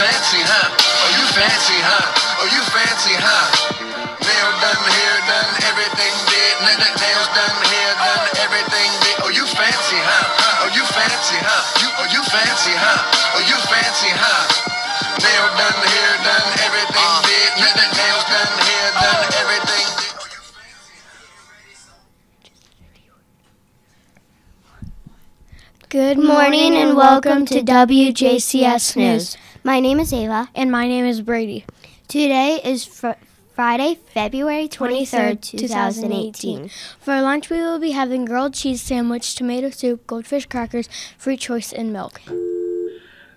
fancy, huh? Oh, you fancy, huh? Oh, you fancy, huh? Nail done, hair done, everything did. Nails done, hair done, everything did. Oh, you fancy, huh? Oh, you fancy, huh? You, oh, you fancy, huh? Oh, you fancy, huh? Nail done, hair done, everything uh. did. Nails done, hair done, uh. everything did. Good morning and welcome to WJCS News. My name is Ava. And my name is Brady. Today is fr- Friday, February 23rd, 23rd, 2018. For lunch, we will be having grilled cheese sandwich, tomato soup, goldfish crackers, fruit choice, and milk.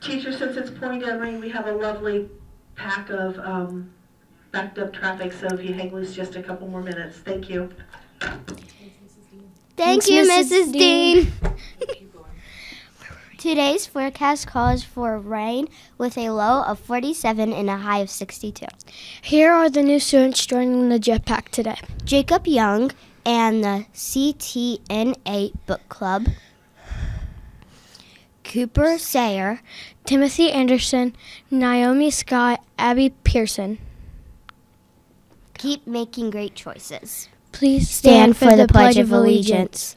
Teacher, since it's pouring down rain, we have a lovely pack of um, backed up traffic, so if you hang loose just a couple more minutes. Thank you. Thank Thanks, you, Mrs. Mrs. Dean. Dean. Today's forecast calls for rain with a low of 47 and a high of 62. Here are the new students joining the jetpack today. Jacob Young and the CTN8 Book Club. Cooper Sayer, Timothy Anderson, Naomi Scott, Abby Pearson. keep making great choices. Please Stand for the Pledge of Allegiance.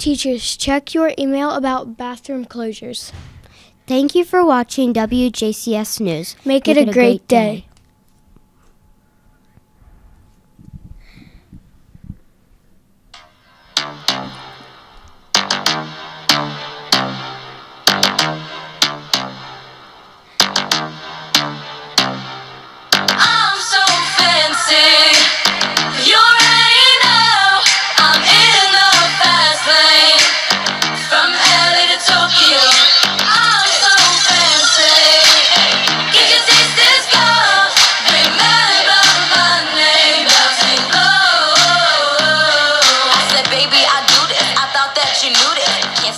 Teachers, check your email about bathroom closures. Thank you for watching WJCS News. Make it a great day. I'm so fancy.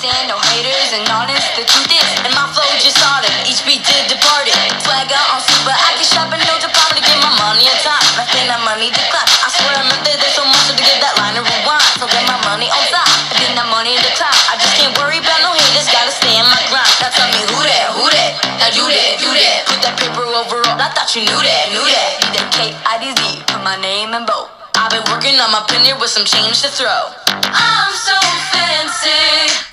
Stand no haters and honest. The truth is, and my flow just started. Each beat did departed. Swagger on super, I can shop and no to get my money on time. I spend that money decline. I swear I meant that there's so much to get that line of rewind. So get my money on time. I did that money decline. I just can't worry about no haters. Gotta stay in my grind. Now tell me who that, who that? Now do that, do that. Put that paper over all. I thought you knew that, knew that. Be that K I D Z. Put my name in bold. I've been working on my penny with some change to throw. I'm so fancy.